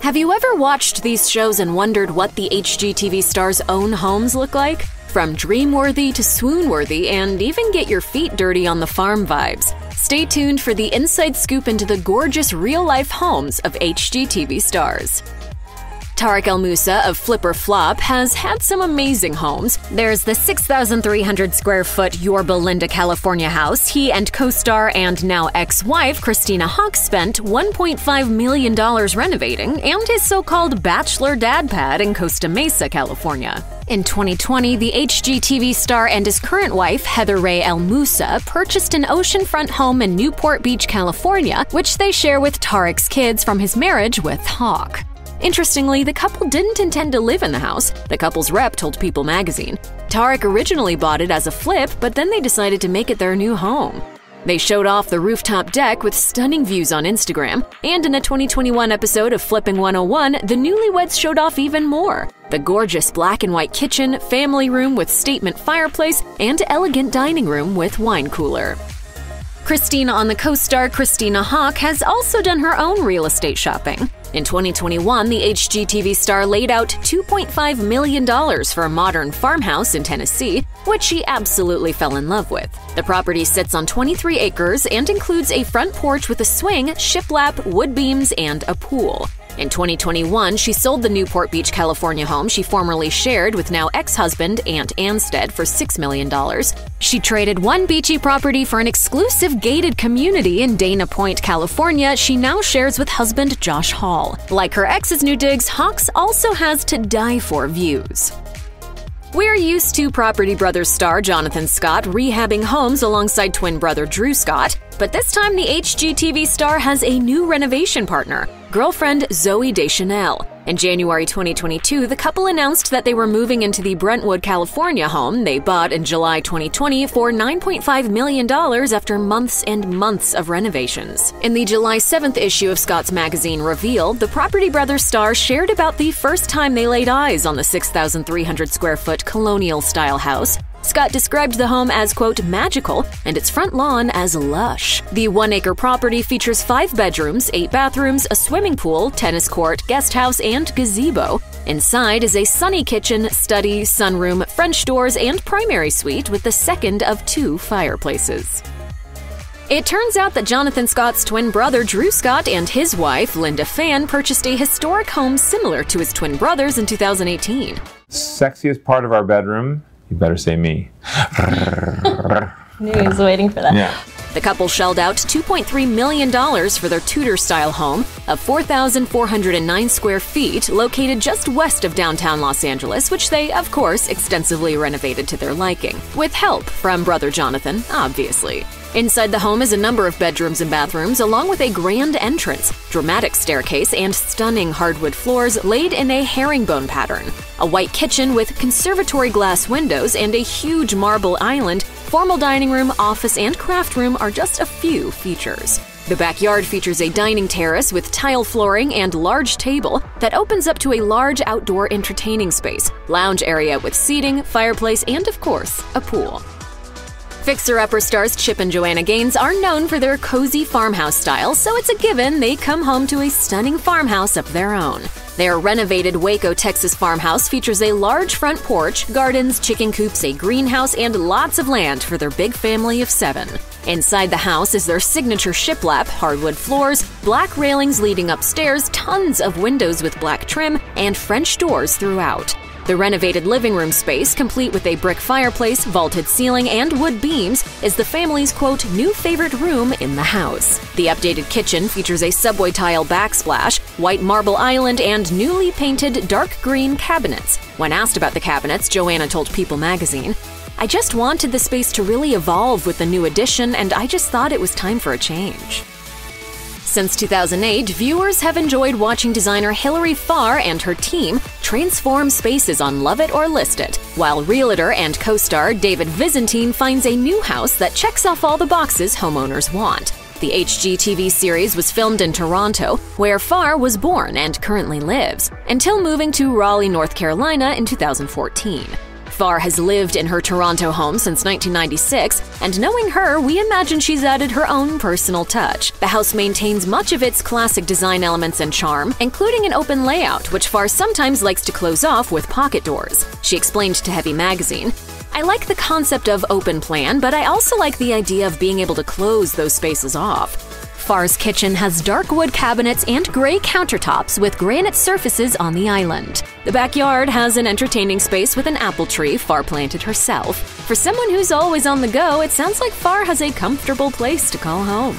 Have you ever watched these shows and wondered what the HGTV stars' own homes look like? From dream-worthy to swoon-worthy, and even get your feet dirty on the farm vibes. Stay tuned for the inside scoop into the gorgeous real-life homes of HGTV stars. Tarek El Moussa of Flip or Flop has had some amazing homes. There's the 6,300 square foot Yorba Linda, California house he and co star and now ex wife Christina Haack spent $1.5 million renovating, and his so called bachelor dad pad in Costa Mesa, California. In 2020, the HGTV star and his current wife, Heather Rae El Moussa, purchased an oceanfront home in Newport Beach, California, which they share with Tarek's kids from his marriage with Haack. Interestingly, the couple didn't intend to live in the house, the couple's rep told People magazine. Tarek originally bought it as a flip, but then they decided to make it their new home. They showed off the rooftop deck with stunning views on Instagram, and in a 2021 episode of Flipping 101, the newlyweds showed off even more. The gorgeous black and white kitchen, family room with statement fireplace, and elegant dining room with wine cooler. Christina on the co star Christina Haack has also done her own real estate shopping. In 2021, the HGTV star laid out $2.5 million for a modern farmhouse in Tennessee, which she absolutely fell in love with. The property sits on 23 acres and includes a front porch with a swing, shiplap, wood beams, and a pool. In 2021, she sold the Newport Beach, California home she formerly shared with now ex husband Ant Anstead for $6 million. She traded one beachy property for an exclusive gated community in Dana Point, California, she now shares with husband Josh Hall. Like her ex's new digs, Haack's also has to die for views. We're used to Property Brothers star Jonathan Scott rehabbing homes alongside twin brother Drew Scott, but this time the HGTV star has a new renovation partner, girlfriend Zooey Deschanel. In January 2022, the couple announced that they were moving into the Brentwood, California home they bought in July 2020 for $9.5 million after months and months of renovations. In the July 7th issue of Scott's magazine Reveal, the Property Brothers star shared about the first time they laid eyes on the 6,300 square foot colonial style house Scott described the home as, quote, magical and its front lawn as lush. The one acre property features five bedrooms, eight bathrooms, a swimming pool, tennis court, guest house, and gazebo. Inside is a sunny kitchen, study, sunroom, French doors, and primary suite with the second of two fireplaces. It turns out that Jonathan Scott's twin brother Drew Scott and his wife Linda Phan purchased a historic home similar to his twin brother's in 2018. Sexiest part of our bedroom you better say me. Knew he was waiting for that. Yeah. The couple shelled out $2.3 million for their Tudor style home of 4,409 square feet located just west of downtown Los Angeles, which they, of course, extensively renovated to their liking. With help from brother Jonathan, obviously. Inside the home is a number of bedrooms and bathrooms, along with a grand entrance, dramatic staircase, and stunning hardwood floors laid in a herringbone pattern. A white kitchen with conservatory glass windows and a huge marble island, formal dining room, office, and craft room are just a few features. The backyard features a dining terrace with tile flooring and large table that opens up to a large outdoor entertaining space, lounge area with seating, fireplace, and of course, a pool. Fixer Upper stars Chip and Joanna Gaines are known for their cozy farmhouse style, so it's a given they come home to a stunning farmhouse of their own. Their renovated Waco, Texas farmhouse features a large front porch, gardens, chicken coops, a greenhouse, and lots of land for their big family of seven. Inside the house is their signature shiplap, hardwood floors, black railings leading upstairs, tons of windows with black trim, and French doors throughout. The renovated living room space, complete with a brick fireplace, vaulted ceiling, and wood beams, is the family's quote, new favorite room in the house. The updated kitchen features a subway tile backsplash, white marble island, and newly painted dark green cabinets. When asked about the cabinets, Joanna told People magazine, I just wanted the space to really evolve with the new addition, and I just thought it was time for a change. Since 2008, viewers have enjoyed watching designer Hilary Farr and her team transform spaces on Love It or List It, while realtor and co star David Visentin finds a new house that checks off all the boxes homeowners want. The HGTV series was filmed in Toronto, where Farr was born and currently lives, until moving to Raleigh, North Carolina in 2014. Farr has lived in her Toronto home since 1996, and knowing her, we imagine she's added her own personal touch. The house maintains much of its classic design elements and charm, including an open layout, which Farr sometimes likes to close off with pocket doors. She explained to Heavy Magazine, I like the concept of open plan, but I also like the idea of being able to close those spaces off. Farr's kitchen has dark wood cabinets and gray countertops with granite surfaces on the island. The backyard has an entertaining space with an apple tree Farr planted herself. For someone who's always on the go, it sounds like Farr has a comfortable place to call home.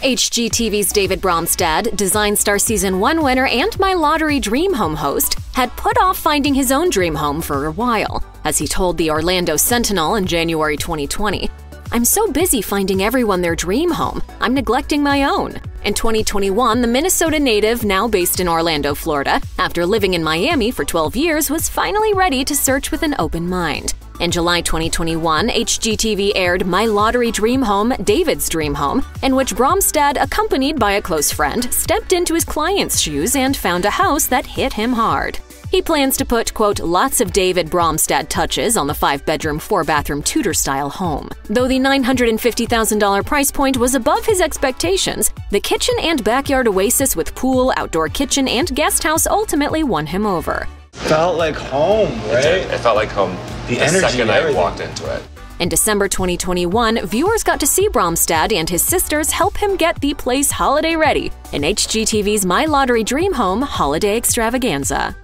HGTV's David Bromstad, Design Star Season 1 winner and My Lottery Dream Home host, had put off finding his own dream home for a while. As he told the Orlando Sentinel in January 2020, I'm so busy finding everyone their dream home, I'm neglecting my own. In 2021, the Minnesota native, now based in Orlando, Florida, after living in Miami for 12 years, was finally ready to search with an open mind. In July 2021, HGTV aired My Lottery Dream Home, David's Dream Home, in which Bromstad, accompanied by a close friend, stepped into his client's shoes and found a house that hit him hard. He plans to put, quote, lots of David Bromstad touches on the five bedroom, four bathroom Tudor style home. Though the $950,000 price point was above his expectations, the kitchen and backyard oasis with pool, outdoor kitchen, and guest house ultimately won him over. Felt like home, right? It, it felt like home The the, energy, second I walked into it. In December 2021, viewers got to see Bromstad and his sisters help him get the place holiday ready in HGTV's My Lottery Dream Home Holiday Extravaganza.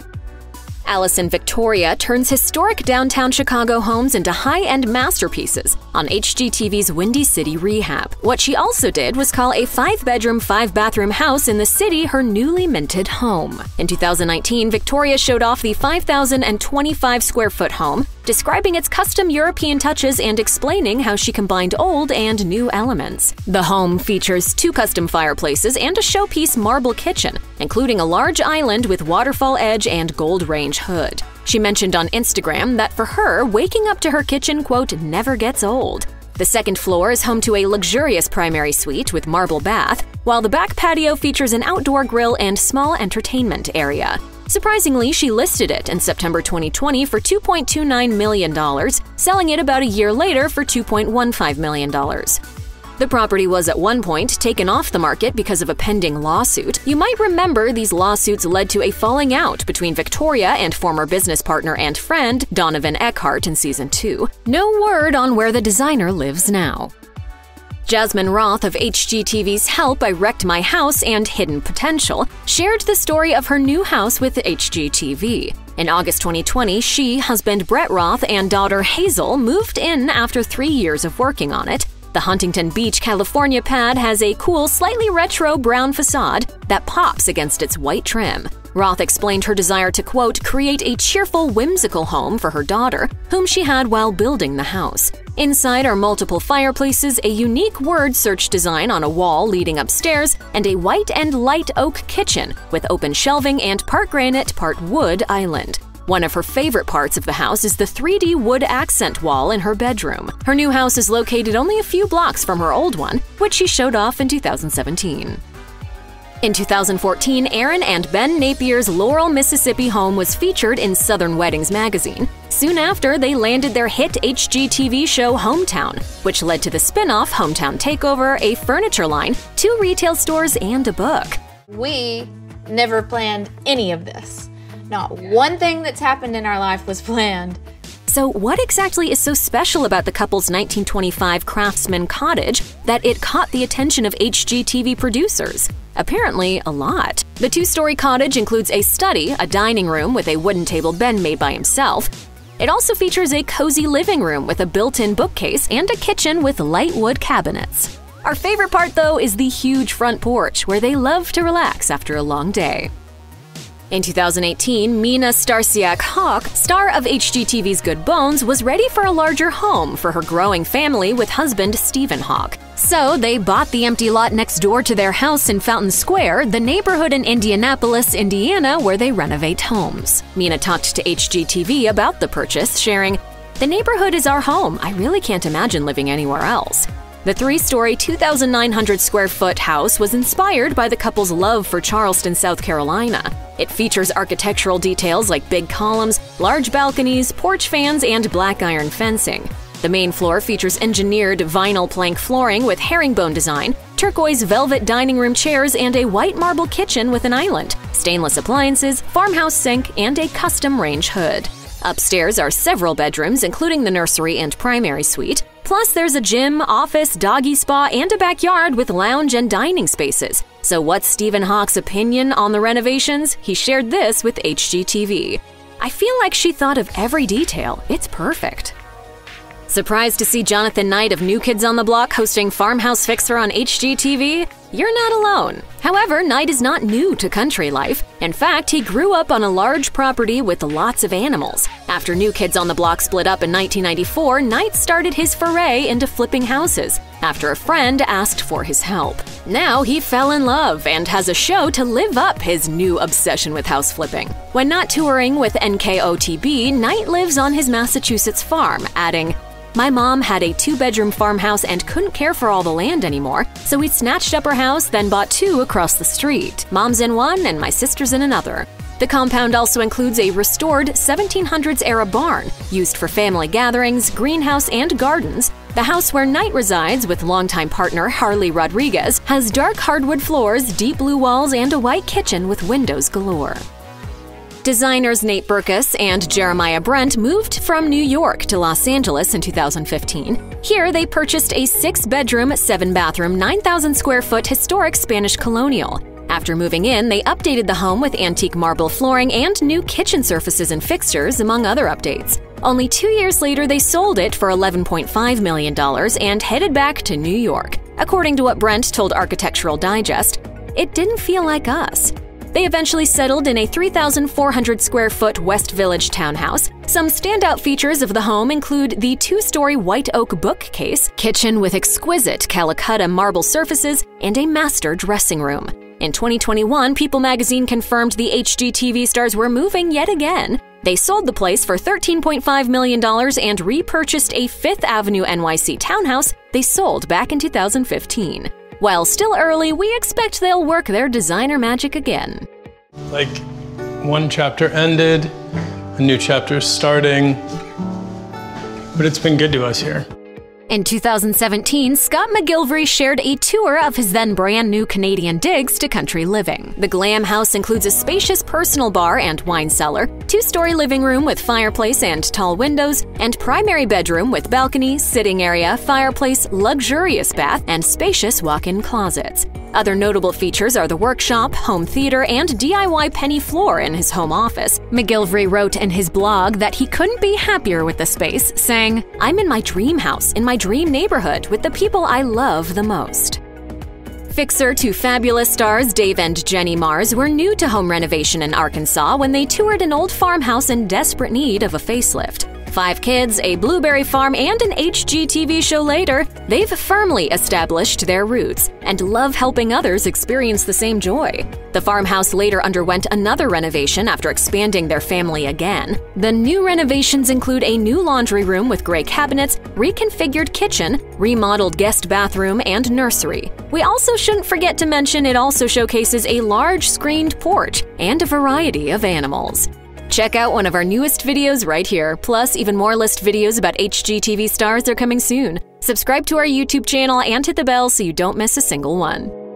Alison Victoria turns historic downtown Chicago homes into high end masterpieces on HGTV's Windy City Rehab. What she also did was call a five bedroom, five bathroom house in the city her newly minted home. In 2019, Victoria showed off the 5,025 square foot home, describing its custom European touches and explaining how she combined old and new elements. The home features two custom fireplaces and a showpiece marble kitchen, including a large island with waterfall edge and gold range hood. She mentioned on Instagram that for her, waking up to her kitchen, quote, never gets old. The second floor is home to a luxurious primary suite with marble bath, while the back patio features an outdoor grill and small entertainment area. Surprisingly, she listed it in September 2020 for $2.29 million, selling it about a year later for $2.15 million. The property was at one point taken off the market because of a pending lawsuit. You might remember these lawsuits led to a falling out between Victoria and former business partner and friend Donovan Eckhardt in season 2. No word on where the designer lives now. Jasmine Roth of HGTV's Help I Wrecked My House and Hidden Potential shared the story of her new house with HGTV. In August 2020, she, husband Brett Roth, and daughter Hazel moved in after three years of working on it. The Huntington Beach, California pad has a cool, slightly retro brown facade that pops against its white trim. Roth explained her desire to, quote, create a cheerful, whimsical home for her daughter, whom she had while building the house. Inside are multiple fireplaces, a unique word search design on a wall leading upstairs, and a white and light oak kitchen with open shelving and part granite, part wood island. One of her favorite parts of the house is the 3D wood accent wall in her bedroom. Her new house is located only a few blocks from her old one, which she showed off in 2017. In 2014, Erin and Ben Napier's Laurel, Mississippi home was featured in Southern Weddings magazine. Soon after, they landed their hit HGTV show Hometown, which led to the spin off Hometown Takeover, a furniture line, two retail stores, and a book. We never planned any of this. Not one thing that's happened in our life was planned. So, what exactly is so special about the couple's 1925 Craftsman cottage that it caught the attention of HGTV producers? Apparently, a lot. The two story cottage includes a study, a dining room with a wooden table Ben made by himself. It also features a cozy living room with a built in bookcase and a kitchen with light wood cabinets. Our favorite part, though, is the huge front porch where they love to relax after a long day. In 2018, Mina Starsiak Hawk, star of HGTV's Good Bones, was ready for a larger home for her growing family with husband Stephen Hawk. So they bought the empty lot next door to their house in Fountain Square, the neighborhood in Indianapolis, Indiana, where they renovate homes. Mina talked to HGTV about the purchase, sharing, The neighborhood is our home. I really can't imagine living anywhere else. The three story, 2,900 square foot house was inspired by the couple's love for Charleston, South Carolina. It features architectural details like big columns, large balconies, porch fans, and black iron fencing. The main floor features engineered vinyl plank flooring with herringbone design, turquoise velvet dining room chairs, and a white marble kitchen with an island, stainless appliances, farmhouse sink, and a custom range hood. Upstairs are several bedrooms, including the nursery and primary suite. Plus, there's a gym, office, doggy spa, and a backyard with lounge and dining spaces. So, what's Stephen Hawk's opinion on the renovations? He shared this with HGTV. I feel like she thought of every detail. It's perfect. Surprised to see Jonathan Knight of New Kids on the Block hosting Farmhouse Fixer on HGTV? You're not alone. However, Knight is not new to country life. In fact, he grew up on a large property with lots of animals. After New Kids on the Block split up in 1994, Knight started his foray into flipping houses after a friend asked for his help. Now he fell in love and has a show to live up his new obsession with house flipping. When not touring with NKOTB, Knight lives on his Massachusetts farm, adding, my mom had a two bedroom farmhouse and couldn't care for all the land anymore, so we snatched up her house, then bought two across the street. Mom's in one, and my sister's in another. The compound also includes a restored 1700s era barn, used for family gatherings, greenhouse, and gardens. The house where Knight resides with longtime partner Harley Rodriguez has dark hardwood floors, deep blue walls, and a white kitchen with windows galore. Designers Nate Berkus and Jeremiah Brent moved from New York to Los Angeles in 2015. Here, they purchased a six bedroom, seven bathroom, 9,000 square foot historic Spanish colonial. After moving in, they updated the home with antique marble flooring and new kitchen surfaces and fixtures, among other updates. Only two years later, they sold it for $11.5 million and headed back to New York. According to what Brent told Architectural Digest, it didn't feel like us. They eventually settled in a 3,400 square foot West Village townhouse. Some standout features of the home include the two story white oak bookcase, kitchen with exquisite Calacatta marble surfaces, and a master dressing room. In 2021, People magazine confirmed the HGTV stars were moving yet again. They sold the place for $13.5 million and repurchased a Fifth Avenue NYC townhouse they sold back in 2015. While still early, we expect they'll work their designer magic again. Like, one chapter ended, a new chapter is starting, but it's been good to us here. In 2017, Scott McGillivray shared a tour of his then brand new Canadian digs to country living. The glam house includes a spacious personal bar and wine cellar, two story living room with fireplace and tall windows, and primary bedroom with balcony, sitting area, fireplace, luxurious bath, and spacious walk in closets. Other notable features are the workshop, home theater, and DIY penny floor in his home office. McGillivray wrote in his blog that he couldn't be happier with the space, saying, I'm in my dream house, in my dream neighborhood, with the people I love the most. Fixer to fabulous stars Dave and Jenny Marrs were new to home renovation in Arkansas when they toured an old farmhouse in desperate need of a facelift. Five kids, a blueberry farm, and an HGTV show later, they've firmly established their roots and love helping others experience the same joy. The farmhouse later underwent another renovation after expanding their family again. The new renovations include a new laundry room with gray cabinets, reconfigured kitchen, remodeled guest bathroom, and nursery. We also shouldn't forget to mention it also showcases a large screened porch and a variety of animals. Check out one of our newest videos right here. Plus, even more list videos about HGTV stars are coming soon. Subscribe to our YouTube channel and hit the bell so you don't miss a single one.